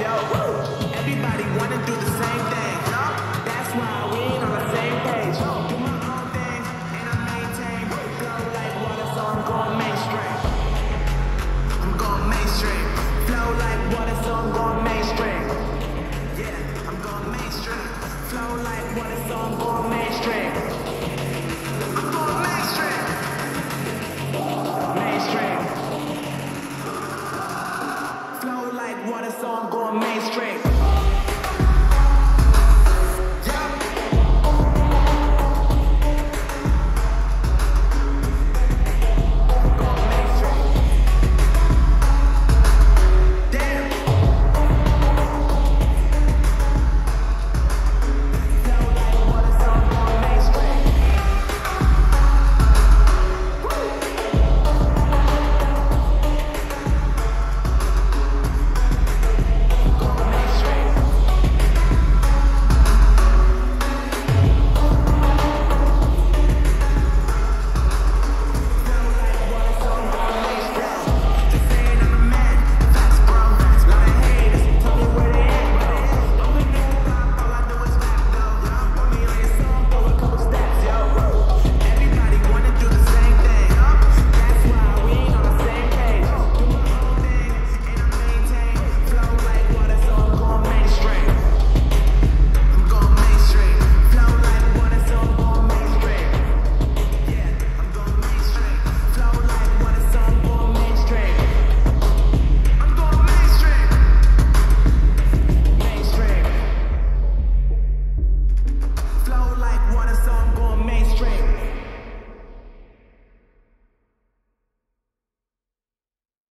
yo. Everybody wanna do gonna